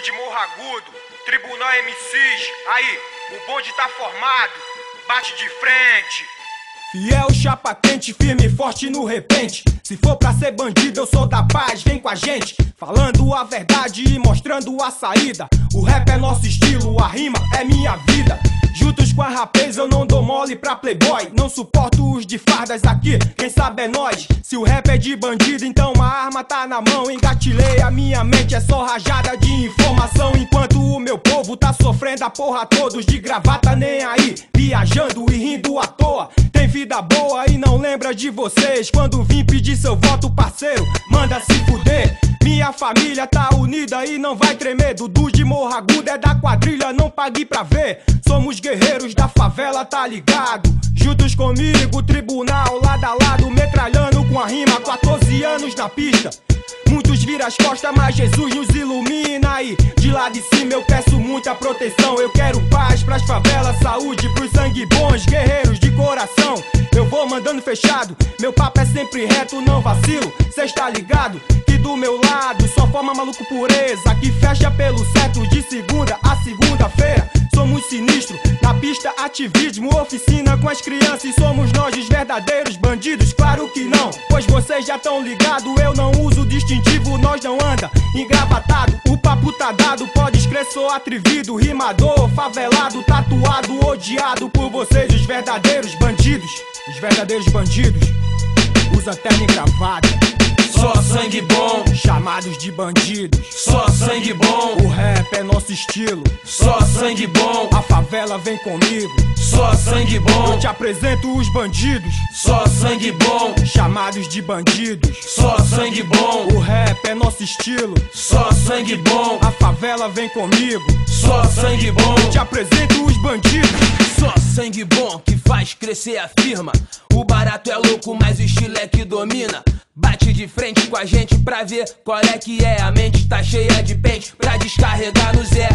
De Morro Agudo, Tribunal MCs, aí, o bonde tá formado, bate de frente. Fiel, chapa quente, firme e forte no repente. Se for pra ser bandido, eu sou da paz, vem com a gente. Falando a verdade e mostrando a saída. O rap é nosso estilo, a rima é minha vida. Juntos com a rapaz eu não dou mole pra playboy. Não suporto os de fardas aqui, quem sabe é nós. Se o rap é de bandido, então a arma tá na mão. Engatilhei a minha mente, é só rajada de informação. Enquanto o meu povo tá sofrendo a porra todos De gravata nem aí, viajando e rindo à toa. Tem vida boa e não lembra de vocês. Quando vim pedir seu voto parceiro, manda se família tá unida e não vai tremer. Dudu de Morro Agudo é da quadrilha, não pague pra ver. Somos guerreiros da favela, tá ligado? Juntos comigo, tribunal lado a lado, metralhando com a rima. 14 anos na pista. Muitos viram as costas, mas Jesus nos ilumina. E de lá de cima eu peço muita proteção. Eu quero paz pras favelas, saúde pros sangue bons, guerreiros de coração. Eu vou mandando fechado, meu papo é sempre reto, não vacilo. Cê está ligado? do meu lado, só forma maluco pureza que fecha pelo certo de segunda a segunda-feira. Somos sinistro, na pista ativismo, oficina com as crianças e somos nós os verdadeiros bandidos. Claro que não, pois vocês já tão ligado. Eu não uso distintivo, nós não anda engravatado. O papo tá dado, pode escrever, sou atrevido, rimador, favelado, tatuado, odiado por vocês, os verdadeiros bandidos. Os verdadeiros bandidos, usa terno e gravata. Só sangue bom, chamados de bandidos. Só sangue bom, o rap é nosso estilo. Só sangue bom, a favela vem comigo. Só sangue bom, eu te apresento os bandidos. Só sangue bom, chamados de bandidos. Só sangue bom, o rap é nosso estilo. Só sangue bom, a favela vem comigo. Só sangue bom, eu te apresento os bandidos. Só sangue bom que faz crescer a firma. O barato é louco, mas o estilo é que domina. Bate de frente com a gente pra ver qual é que é. A mente tá cheia de pente pra descarregar no Zé.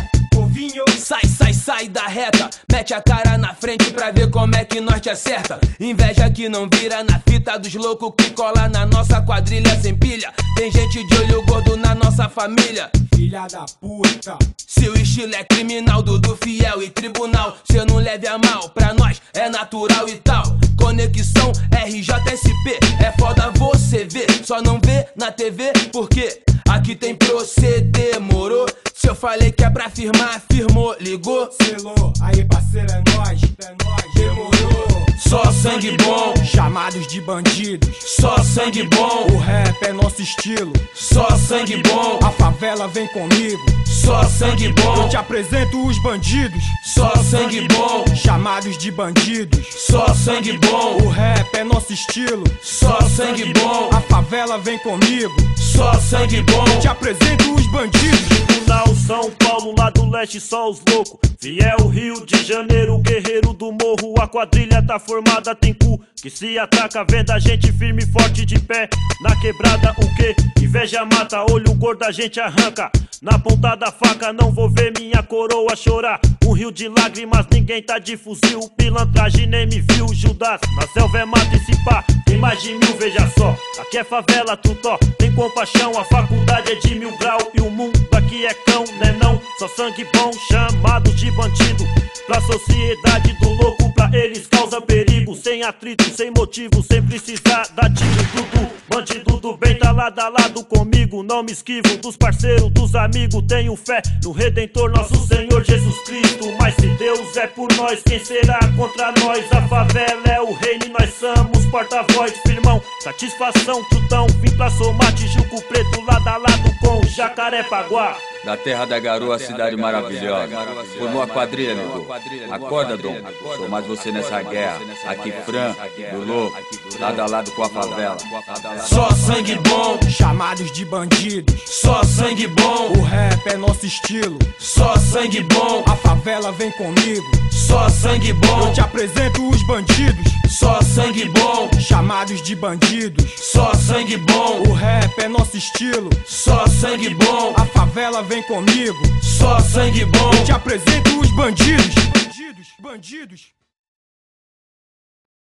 Sai, sai, sai da reta. Mete a cara na frente pra ver como é que nós te acerta. Inveja que não vira na fita dos loucos que cola na nossa quadrilha sem pilha. Tem gente de olho gordo na nossa família. Filha da puta. Se o estilo é criminal, Dudu fiel e tribunal. Cê não leve a mal, pra nós é natural e tal. Conexão RJSP, é foda você ver. Só não vê na TV porque aqui tem proceder, moro? Falei que é pra firmar, firmou, ligou? Selou, aí parceiro é nóis, é nóis, demorou. Só sangue bom, chamados de bandidos. Só sangue bom, o rap é nosso estilo. Só sangue bom, a favela vem comigo. Só sangue bom, eu te apresento os bandidos. Só sangue bom, chamados de bandidos. Só sangue bom, o rap é nosso estilo. Só sangue bom, a favela vem comigo. Só sangue bom, te apresento os bandidos. Tribunal São Paulo, lá do leste, só os loucos. Fiel Rio de Janeiro, guerreiro do morro, a quadrilha tá formada, tem cu que se ataca, vendo a gente firme e forte de pé. Na quebrada, o que? Inveja mata, olho gordo a gente arranca. Na ponta da faca, não vou ver minha coroa chorar. Um rio de lágrimas, ninguém tá de fuzil. Pilantragem nem me viu, Judas. Na selva é mata e se pá, mais de mil, veja só. Aqui é favela, tutó, tem compaixão. A faculdade é de mil grau e o mundo aqui é cão, né não? Só sangue bom, chamados de bandido. Pra sociedade do louco, pra eles causa perigo. Sem atrito, sem motivo, sem precisar dar tiro. Tudo, bandido do bem tá lado a lado comigo. Não me esquivo dos parceiros, dos amigos. Tenho fé no Redentor, nosso Senhor Jesus Cristo. Mas se Deus é por nós, quem será contra nós? A favela porta-voz, firmão. Satisfação, tutão. Vim pra somar Tijuco Preto lado a lado com Jacarepaguá. Da terra da garoa, cidade maravilhosa. Formou a quadrilha, nego. Acorda, Dom. Sou mais você nessa guerra. Aqui, Fran, do louco, lado a lado com a favela. Só sangue bom, chamados de bandidos. Só sangue bom, o rap é nosso estilo. Só sangue bom, a favela vem comigo. Só sangue bom, eu te apresento os bandidos. Só sangue bom, chamados de bandidos. Só sangue bom, o rap é nosso estilo. Só sangue bom, a favela vem comigo. Só sangue bom, eu te apresento os bandidos. Bandidos, bandidos.